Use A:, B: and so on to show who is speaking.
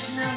A: There's no